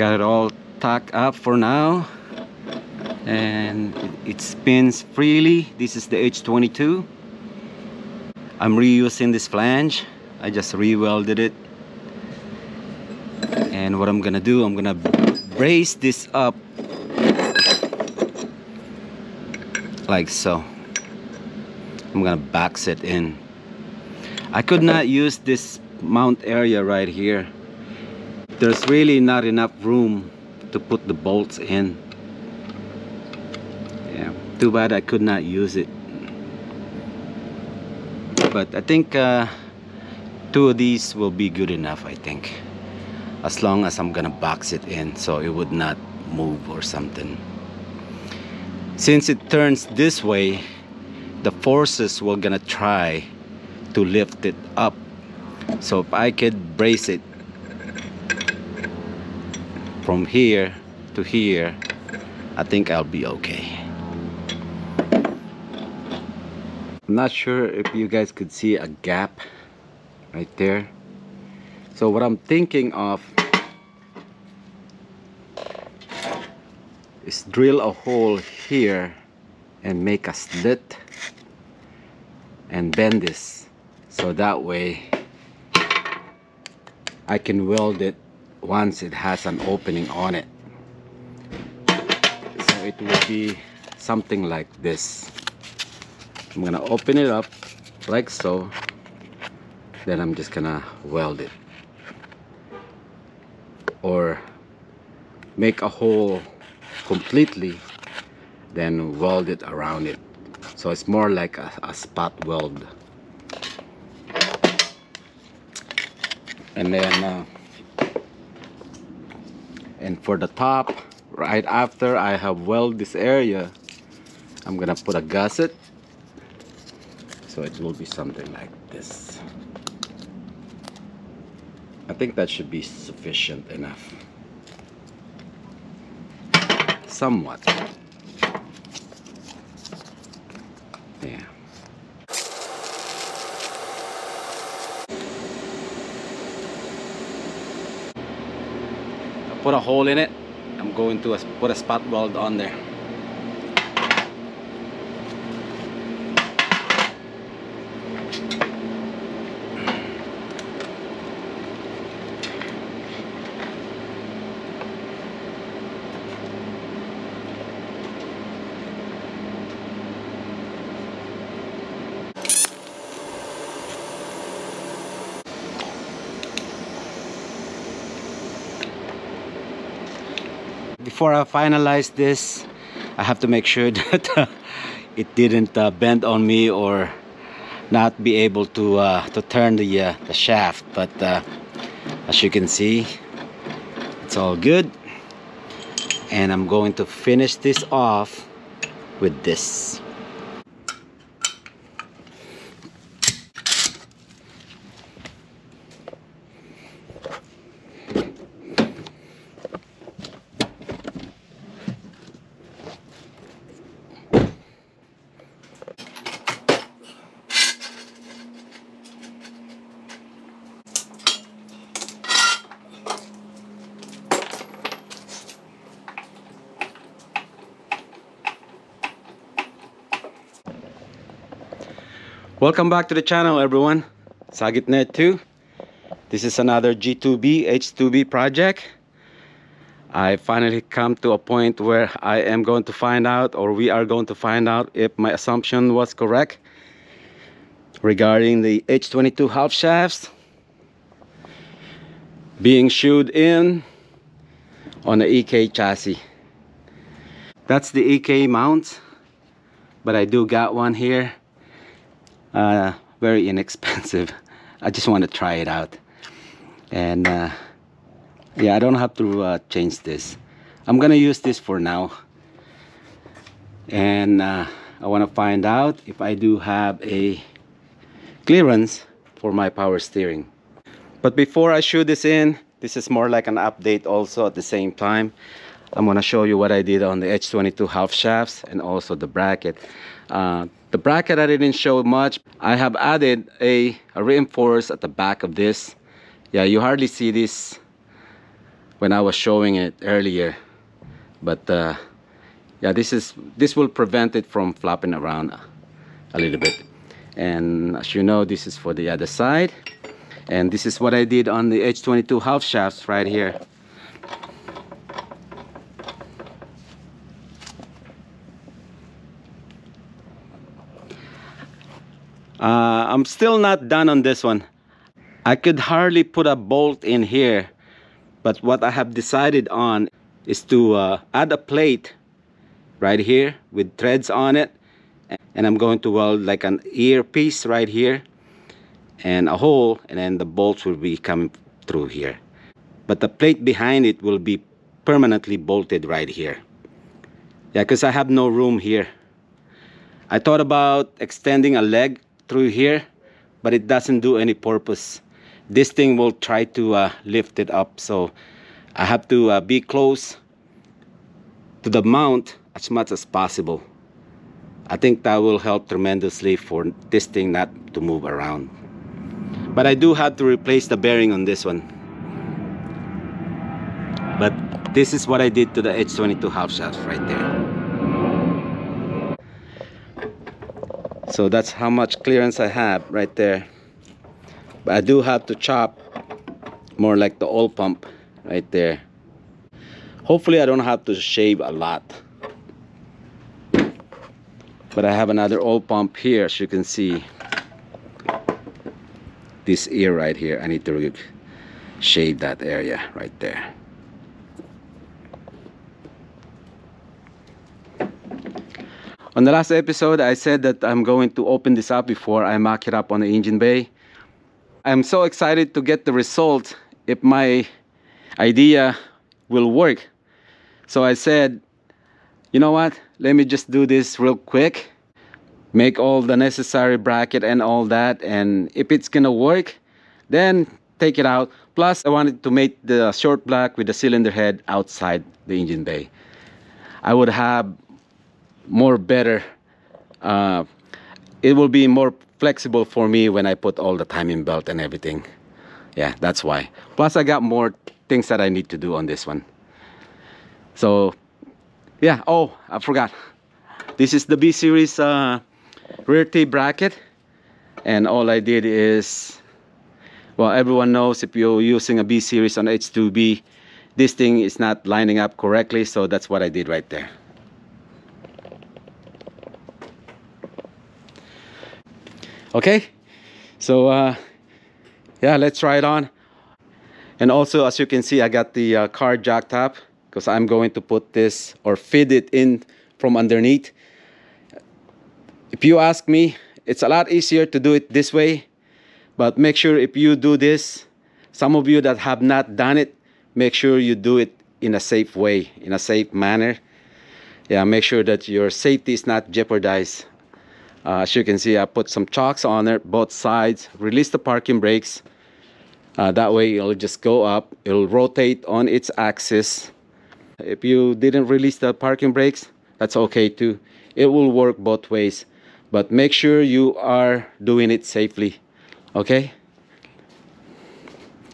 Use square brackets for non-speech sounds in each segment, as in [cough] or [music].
got it all tacked up for now. And it, spins freely. This is the H22 I'm reusing this flange. I just re-welded it. And what I'm gonna do I'm gonna brace this up like so. I'm gonna box it in. I could not use this mount area right here there's really not enough room to put the bolts in. Yeah too bad I could not use it. But I think uh, two of these will be good enough I think. As long as I'm gonna box it in so it would not move or something. Since it turns this way the forces will gonna try to lift it up. So if I could brace it from here to here I think I'll be okay. I'm not sure if you guys could see a gap right there. So what I'm thinking of is drill a hole here and make a slit and bend this so that way I can weld it once it has an opening on it. So it will be something like this. I'm gonna open it up like so. Then I'm just gonna weld it. Or make a hole completely then weld it around it. So it's more like a, a spot weld. And then uh, and for the top right after I have welded this area I'm gonna put a gusset. So it will be something like this. I think that should be sufficient enough. Somewhat put a hole in it I'm going to put a spot weld on there before I finalize this I have to make sure [laughs] that uh, it didn't uh, bend on me or not be able to uh, to turn the, uh, the shaft. But uh, as you can see it's all good. And I'm going to finish this off with this Welcome back to the channel everyone. Sagitnet 2. This is another G2B H2B project. I finally come to a point where I am going to find out or we are going to find out if my assumption was correct regarding the H22 half shafts being shoed in on the EK chassis. That's the EK mount but I do got one here uh, very inexpensive. [laughs] I just want to try it out. And uh, yeah I don't have to uh, change this. I'm gonna use this for now. And uh, I want to find out if I do have a clearance for my power steering. But before I shoot this in this is more like an update also at the same time. I'm gonna show you what I did on the H22 half shafts and also the bracket. Uh, the bracket I didn't show much. I have added a, a reinforce at the back of this. Yeah, you hardly see this when I was showing it earlier but uh, yeah this is this will prevent it from flopping around a little bit and as you know this is for the other side and this is what I did on the H22 half shafts right here uh, I'm still not done on this one. I could hardly put a bolt in here but what I have decided on is to uh, add a plate right here with threads on it and I'm going to weld like an earpiece right here and a hole and then the bolts will be coming through here. But the plate behind it will be permanently bolted right here. Yeah because I have no room here. I thought about extending a leg through here but it doesn't do any purpose. This thing will try to uh, lift it up. So I have to uh, be close to the mount as much as possible. I think that will help tremendously for this thing not to move around. But I do have to replace the bearing on this one. But this is what I did to the H22 half shaft right there so that's how much clearance I have right there. But I do have to chop more like the oil pump right there. Hopefully I don't have to shave a lot. But I have another oil pump here as you can see. This ear right here I need to shave that area right there on the last episode I said that I'm going to open this up before I mock it up on the engine bay. I'm so excited to get the result if my idea will work. So I said you know what? Let me just do this real quick. Make all the necessary bracket and all that and if it's gonna work then take it out. Plus I wanted to make the short block with the cylinder head outside the engine bay. I would have more better uh, it will be more flexible for me when I put all the timing belt and everything. Yeah that's why. Plus I got more things that I need to do on this one. So yeah. Oh I forgot. This is the B series uh, rear T bracket. And all I did is well everyone knows if you're using a B series on H2B this thing is not lining up correctly. So that's what I did right there okay? So uh, yeah let's try it on. And also as you can see I got the uh, car jack top because I'm going to put this or fit it in from underneath. If you ask me it's a lot easier to do it this way but make sure if you do this some of you that have not done it make sure you do it in a safe way in a safe manner. Yeah make sure that your safety is not jeopardized uh, as you can see I put some chocks on it both sides release the parking brakes. Uh, that way it'll just go up. It'll rotate on its axis. If you didn't release the parking brakes that's okay too. It will work both ways but make sure you are doing it safely okay?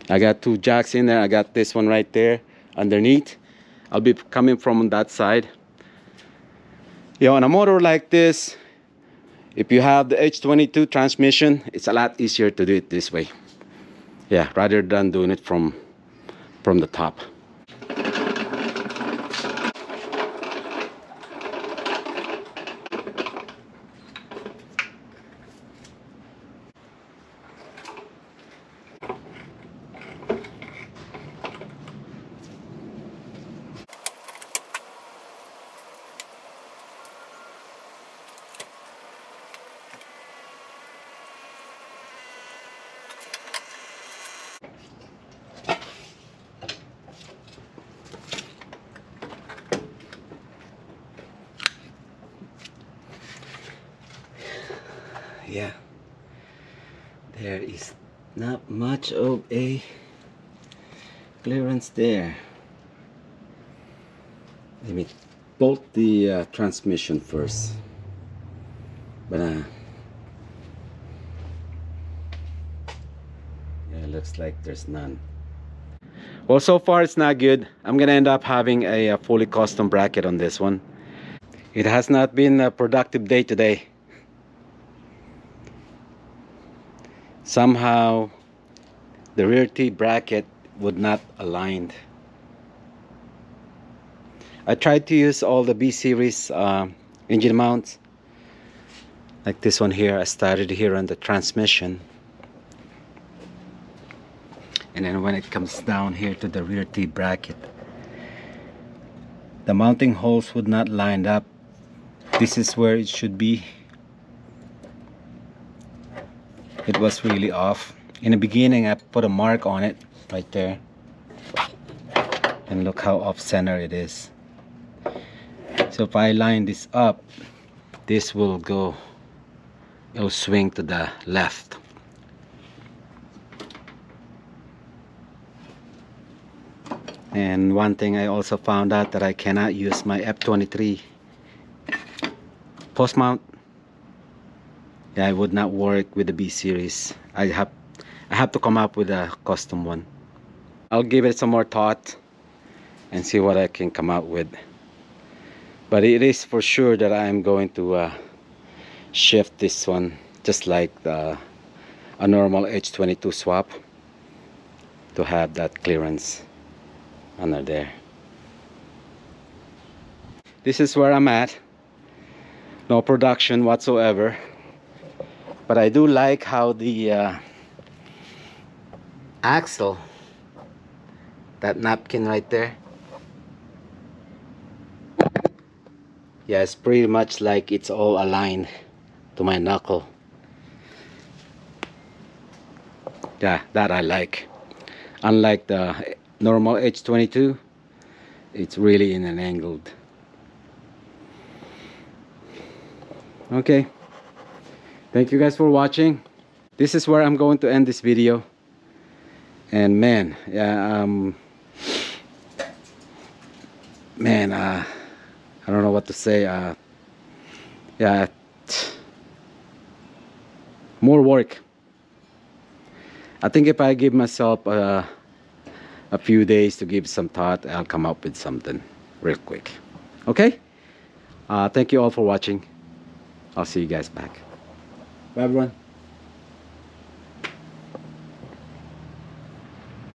I got two jacks in there. I got this one right there underneath. I'll be coming from that side. Yeah on a motor like this if you have the H22 transmission it's a lot easier to do it this way. Yeah rather than doing it from from the top yeah there is not much of a clearance there let me bolt the uh, transmission first but uh, yeah looks like there's none Well, so far it's not good. I'm gonna end up having a, a fully custom bracket on this one. It has not been a productive day today. Somehow the rear T bracket would not aligned. I tried to use all the B series uh, engine mounts like this one here. I started here on the transmission. And then when it comes down here to the rear T bracket the mounting holes would not line up. This is where it should be it was really off. In the beginning I put a mark on it right there. And look how off center it is. So if I line this up this will go it'll swing to the left. And one thing I also found out that I cannot use my F23 post mount yeah, it would not work with the B series. I have I have to come up with a custom one. I'll give it some more thought and see what I can come out with. But it is for sure that I am going to uh, shift this one just like the, a normal H22 swap to have that clearance under there. This is where I'm at. No production whatsoever but I do like how the uh, axle that napkin right there. Yeah it's pretty much like it's all aligned to my knuckle. Yeah that I like. Unlike the normal H22 it's really in an angled. Okay thank you guys for watching. This is where I'm going to end this video. And man yeah um man uh I don't know what to say uh yeah more work. I think if I give myself uh, a few days to give some thought I'll come up with something real quick. Okay? Uh, thank you all for watching. I'll see you guys back bye everyone